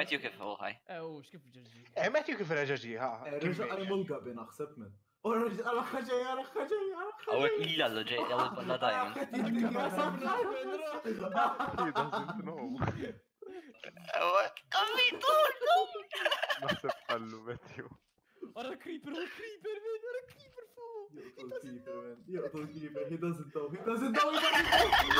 ماتيو كيف هو هاي إيش كيف جرجي إيه، ماتيو كيف رجاجي ها رجع أنا ملقى بين اخسبت من ورجع أنا خجي أنا خجي أنا أو الا لا جاي يلا لا دايما نحسب ماتيو ورا كريبر ورا كريبر مان ورا كريبر فوق يقتل كيفر مان يقتل he doesn't know. He doesn't know.